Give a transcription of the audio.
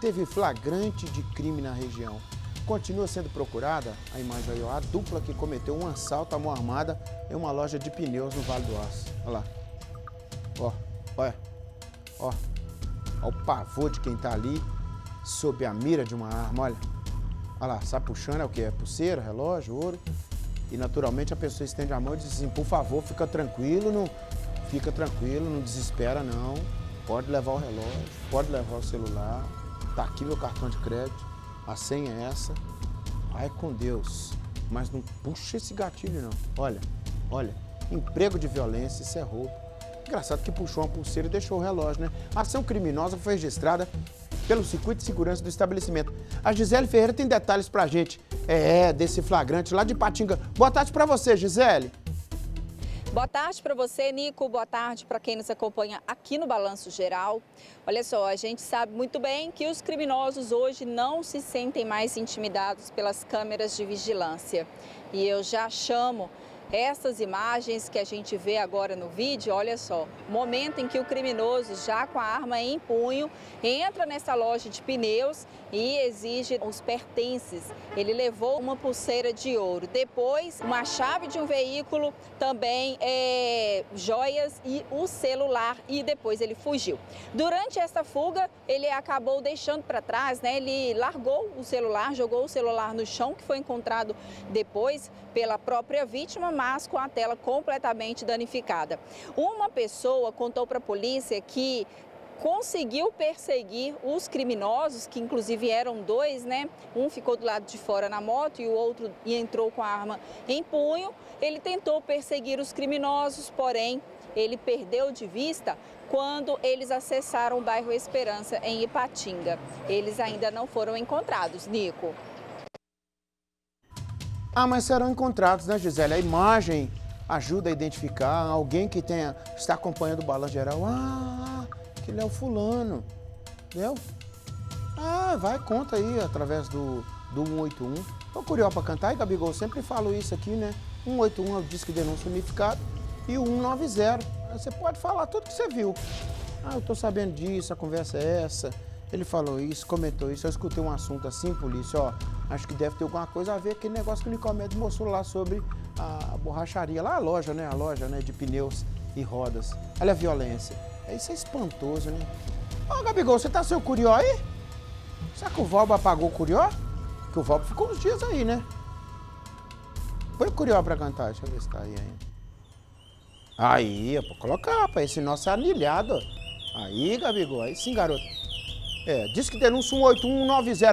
teve flagrante de crime na região. Continua sendo procurada, a imagem aí, ó, a dupla que cometeu um assalto à mão armada em uma loja de pneus no Vale do Aço. Olha lá. Ó, olha. Ó. Olha o pavor de quem tá ali sob a mira de uma arma, olha. Olha lá, sai puxando, é o que? É pulseira, relógio, ouro. E naturalmente a pessoa estende a mão e diz assim, por favor, fica tranquilo, não, fica tranquilo, não desespera não. Pode levar o relógio, pode levar o celular. Tá aqui meu cartão de crédito, a senha é essa. Vai com Deus. Mas não puxa esse gatilho não. Olha, olha, emprego de violência, isso é roubo. Engraçado que puxou uma pulseira e deixou o relógio, né? A ação criminosa foi registrada pelo circuito de segurança do estabelecimento. A Gisele Ferreira tem detalhes pra gente. É, desse flagrante lá de Patinga. Boa tarde pra você, Gisele. Boa tarde para você, Nico. Boa tarde para quem nos acompanha aqui no Balanço Geral. Olha só, a gente sabe muito bem que os criminosos hoje não se sentem mais intimidados pelas câmeras de vigilância. E eu já chamo essas imagens que a gente vê agora no vídeo, olha só, momento em que o criminoso, já com a arma em punho, entra nessa loja de pneus e exige os pertences. Ele levou uma pulseira de ouro, depois uma chave de um veículo, também é, joias e o celular e depois ele fugiu. Durante essa fuga, ele acabou deixando para trás, né? Ele largou o celular, jogou o celular no chão, que foi encontrado depois pela própria vítima, mas com a tela completamente danificada. Uma pessoa contou para a polícia que conseguiu perseguir os criminosos, que inclusive eram dois, né? Um ficou do lado de fora na moto e o outro entrou com a arma em punho. Ele tentou perseguir os criminosos, porém ele perdeu de vista quando eles acessaram o bairro Esperança, em Ipatinga. Eles ainda não foram encontrados, Nico. Ah, mas serão encontrados, né, Gisele? A imagem ajuda a identificar alguém que tenha, está acompanhando o balanço geral. Ah, que ele é o fulano, entendeu? Ah, vai, conta aí através do, do 181. Tô curioso para cantar, e Gabigol, sempre falo isso aqui, né? 181 é o disco de denúncia unificado e o 190. Você pode falar tudo que você viu. Ah, eu tô sabendo disso, a conversa é essa. Ele falou isso, comentou isso. Eu escutei um assunto assim, polícia, ó. Acho que deve ter alguma coisa a ver com aquele negócio que o Nicomedes mostrou lá sobre a borracharia, lá a loja, né? A loja né, de pneus e rodas. Olha a violência. É Isso é espantoso, né? Ô, Gabigol, você tá sem o curió aí? Será que o Valbo apagou o curió? Que o Valbo ficou uns dias aí, né? Põe o curió pra cantar, deixa eu ver se tá aí ainda. Aí, pô, colocar, pra esse nosso anilhado. Aí, Gabigol, aí sim, garoto. É, diz que denúncia 18190.